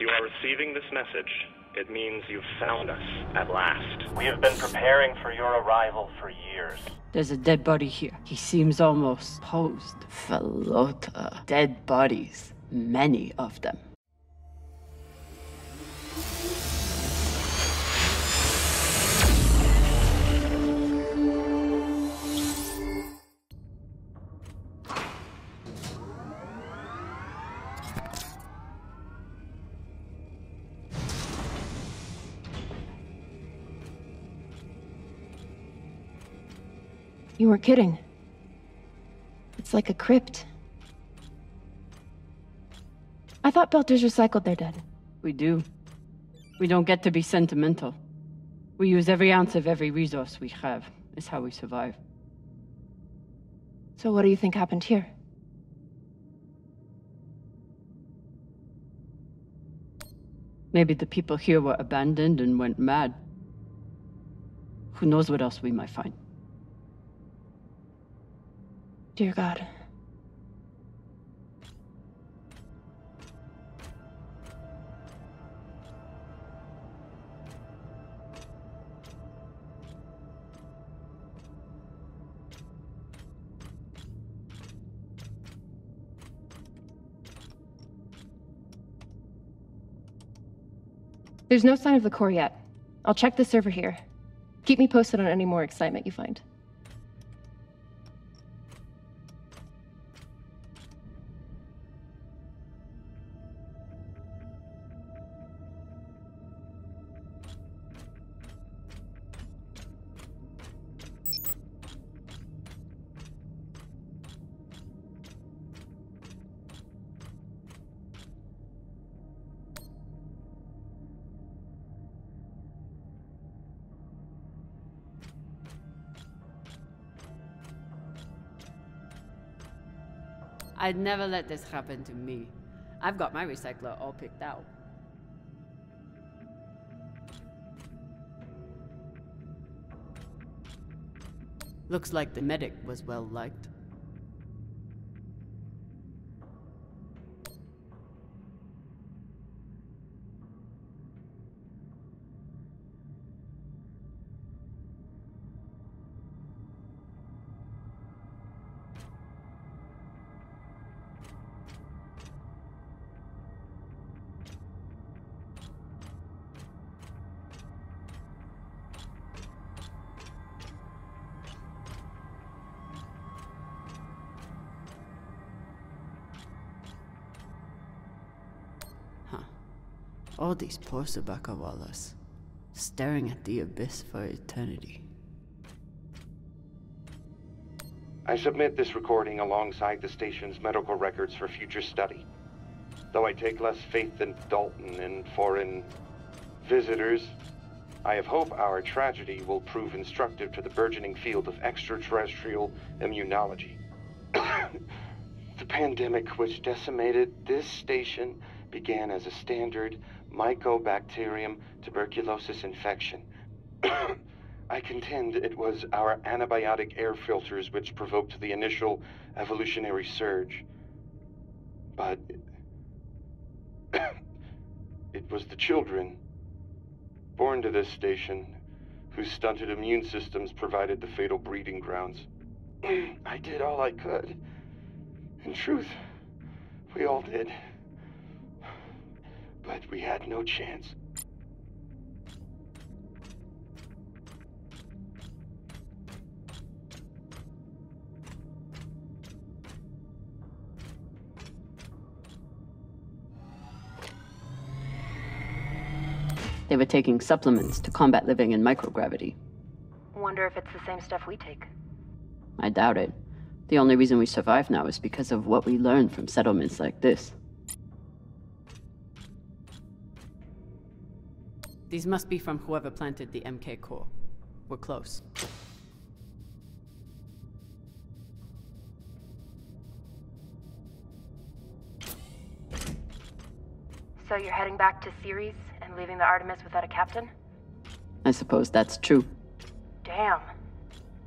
you are receiving this message, it means you've found us at last. We have been preparing for your arrival for years. There's a dead body here. He seems almost posed. Falota. Dead bodies. Many of them. You weren't kidding. It's like a crypt. I thought Belters recycled their dead. We do. We don't get to be sentimental. We use every ounce of every resource we have. It's how we survive. So what do you think happened here? Maybe the people here were abandoned and went mad. Who knows what else we might find? Dear God. There's no sign of the core yet. I'll check the server here. Keep me posted on any more excitement you find. I'd never let this happen to me. I've got my recycler all picked out. Looks like the medic was well liked. All these poor Sabakawalas, staring at the abyss for eternity. I submit this recording alongside the station's medical records for future study. Though I take less faith than Dalton in foreign visitors, I have hope our tragedy will prove instructive to the burgeoning field of extraterrestrial immunology. the pandemic which decimated this station began as a standard Mycobacterium tuberculosis infection. I contend it was our antibiotic air filters which provoked the initial evolutionary surge. But it was the children born to this station whose stunted immune systems provided the fatal breeding grounds. I did all I could. In truth, we all did. But we had no chance. They were taking supplements to combat living in microgravity. Wonder if it's the same stuff we take. I doubt it. The only reason we survive now is because of what we learned from settlements like this. These must be from whoever planted the MK core. We're close. So you're heading back to Ceres and leaving the Artemis without a captain? I suppose that's true. Damn.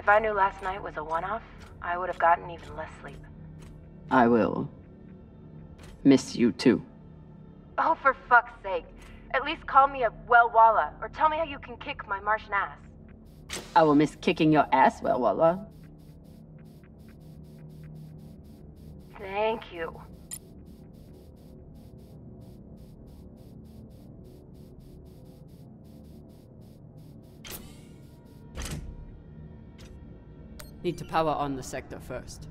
If I knew last night was a one-off, I would have gotten even less sleep. I will miss you too. Oh, for fuck's sake. At least call me a Wellwalla, or tell me how you can kick my Martian ass. I will miss kicking your ass, well, Walla. Thank you. Need to power on the sector first.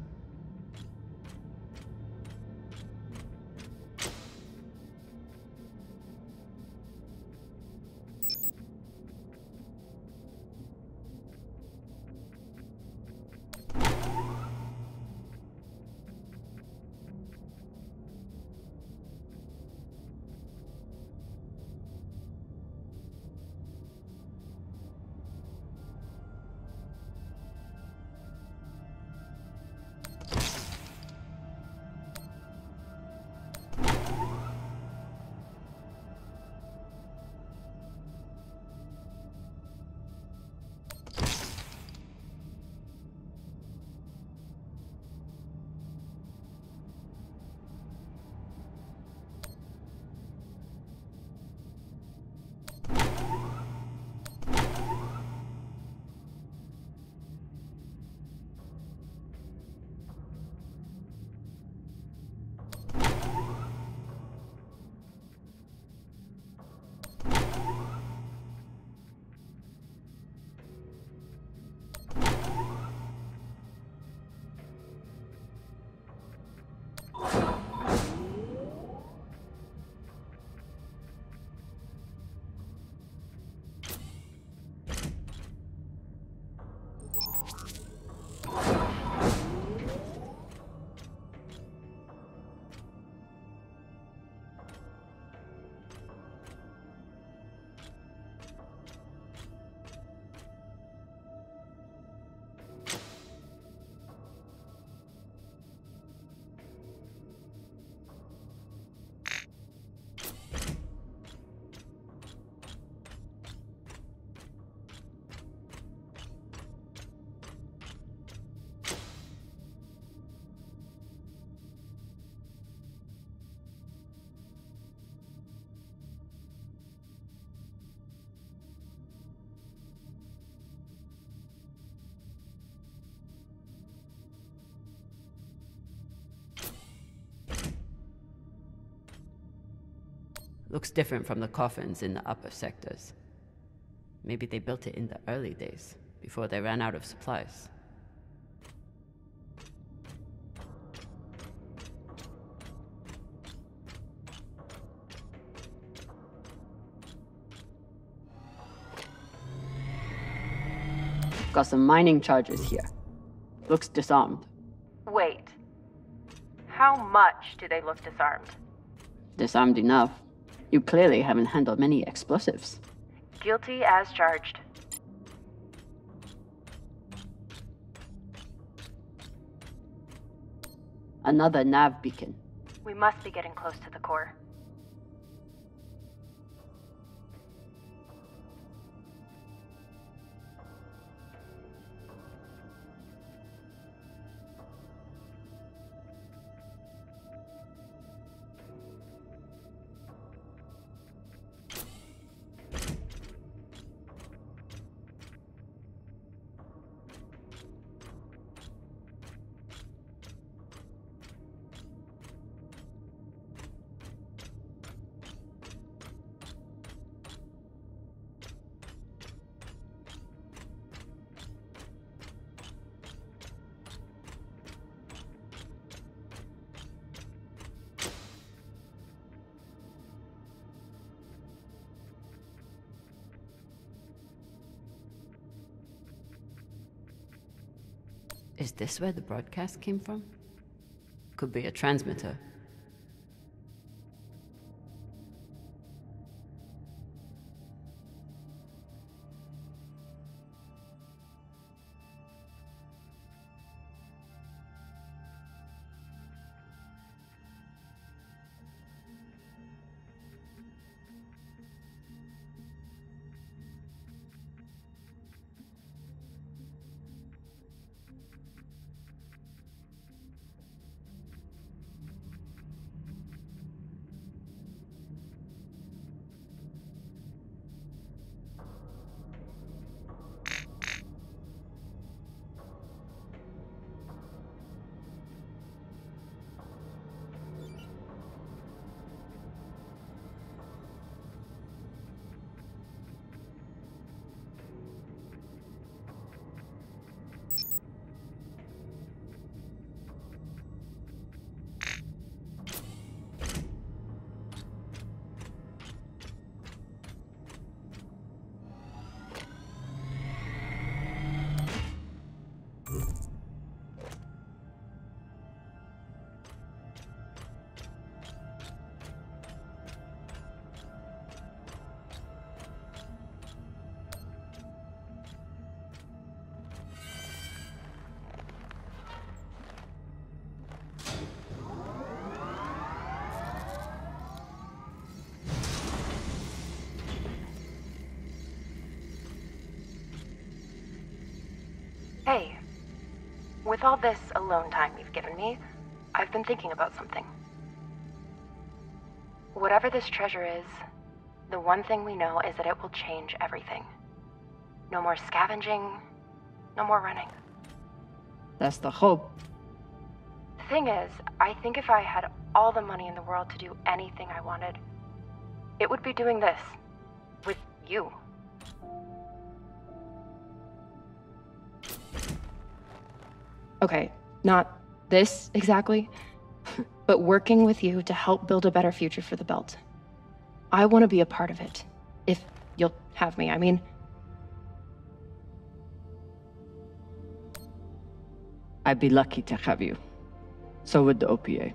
Looks different from the coffins in the upper sectors. Maybe they built it in the early days, before they ran out of supplies. Got some mining charges here. Looks disarmed. Wait. How much do they look disarmed? Disarmed enough. You clearly haven't handled many explosives. Guilty as charged. Another nav beacon. We must be getting close to the core. Is this where the broadcast came from? Could be a transmitter. With all this alone time you've given me, I've been thinking about something. Whatever this treasure is, the one thing we know is that it will change everything. No more scavenging, no more running. That's the hope. The thing is, I think if I had all the money in the world to do anything I wanted, it would be doing this. With you. Okay, not this exactly, but working with you to help build a better future for the Belt. I want to be a part of it. If you'll have me, I mean. I'd be lucky to have you. So would the OPA.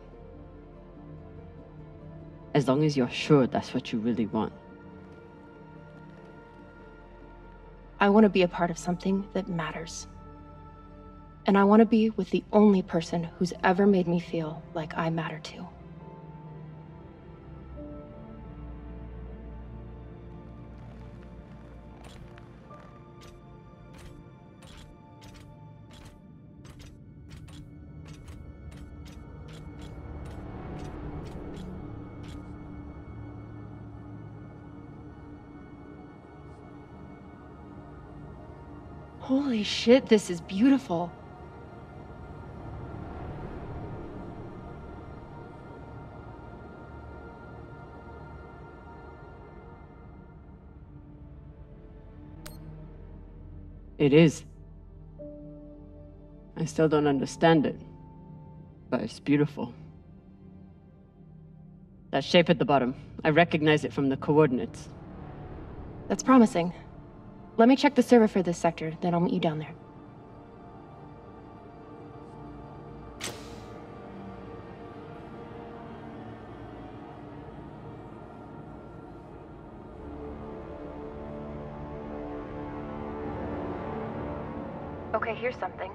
As long as you're sure that's what you really want. I want to be a part of something that matters. And I want to be with the only person who's ever made me feel like I matter too. Holy shit, this is beautiful. It is. I still don't understand it, but it's beautiful. That shape at the bottom, I recognize it from the coordinates. That's promising. Let me check the server for this sector, then I'll meet you down there. Something.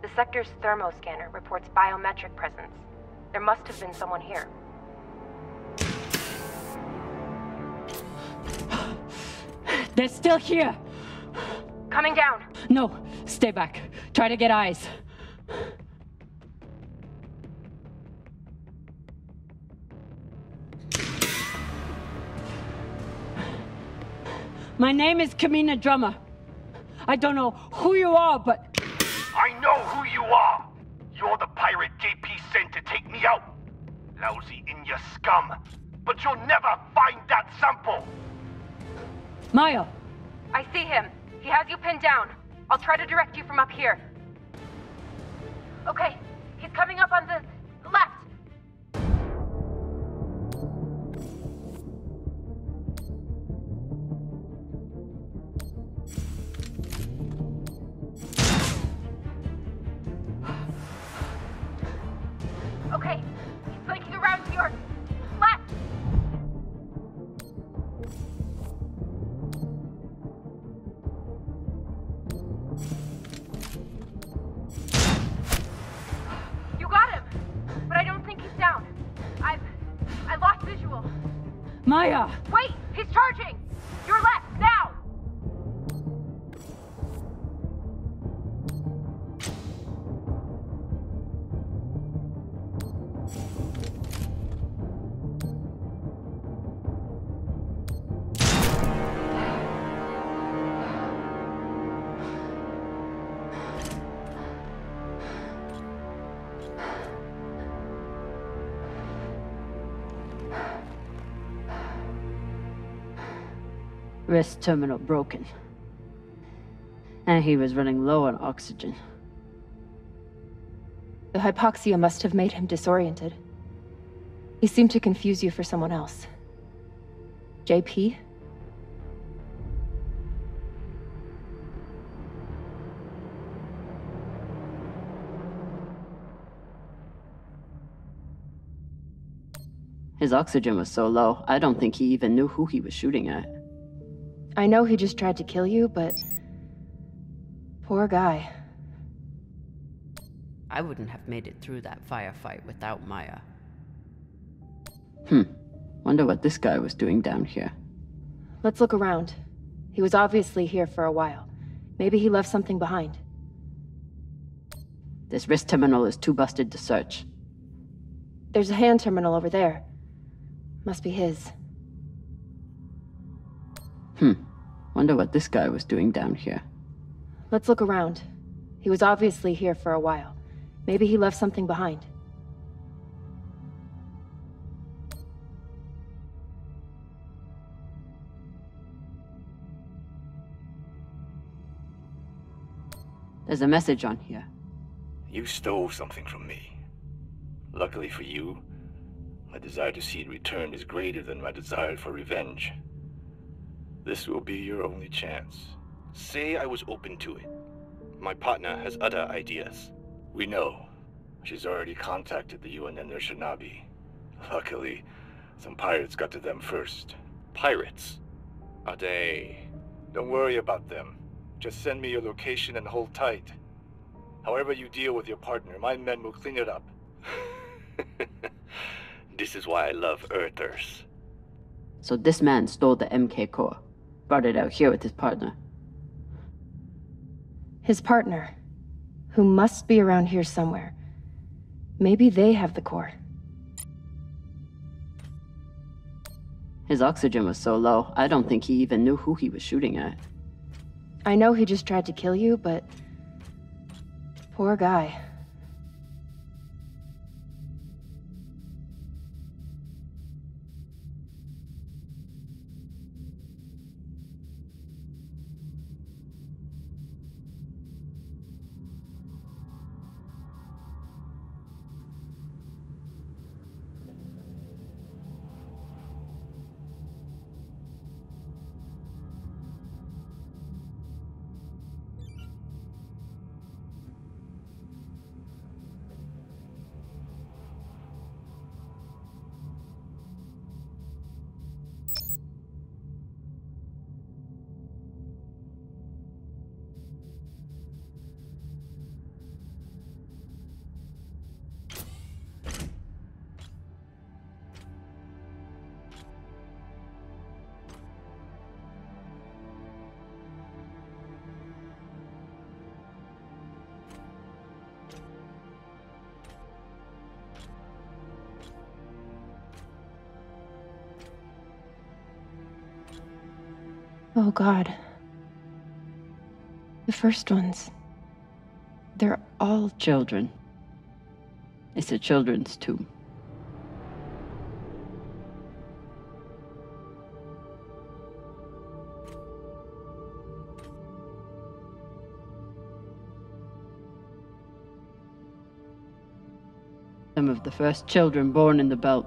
The sector's thermoscanner reports biometric presence. There must have been someone here. They're still here! Coming down! No, stay back. Try to get eyes. My name is Camina Drummer. I don't know who you are, but I know who you are! You're the pirate JP sent to take me out! Lousy in your scum! But you'll never find that sample! Maya, I see him. He has you pinned down. I'll try to direct you from up here. Okay, he's coming up on the Maya! Wait, he's charging. Wrist terminal broken. And he was running low on oxygen. The hypoxia must have made him disoriented. He seemed to confuse you for someone else. JP? His oxygen was so low, I don't think he even knew who he was shooting at. I know he just tried to kill you, but. Poor guy. I wouldn't have made it through that firefight without Maya. Hmm. Wonder what this guy was doing down here. Let's look around. He was obviously here for a while. Maybe he left something behind. This wrist terminal is too busted to search. There's a hand terminal over there. Must be his. Hmm. Wonder what this guy was doing down here. Let's look around. He was obviously here for a while. Maybe he left something behind. There's a message on here. You stole something from me. Luckily for you, my desire to see it returned is greater than my desire for revenge. This will be your only chance. Say I was open to it. My partner has other ideas. We know. She's already contacted the UN and their Shinabi. Luckily, some pirates got to them first. Pirates? Are they... Don't worry about them. Just send me your location and hold tight. However you deal with your partner, my men will clean it up. this is why I love Earthers. So this man stole the MK core, brought it out here with his partner. His partner, who must be around here somewhere. Maybe they have the core. His oxygen was so low, I don't think he even knew who he was shooting at. I know he just tried to kill you, but... Poor guy. Oh god. The first ones. They're all Children. It's a children's tomb. Some of the first children born in the belt,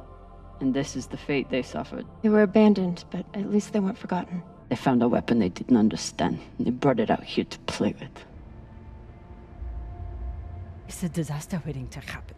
and this is the fate they suffered. They were abandoned, but at least they weren't forgotten. They found a weapon they didn't understand, and they brought it out here to play with. It's a disaster waiting to happen.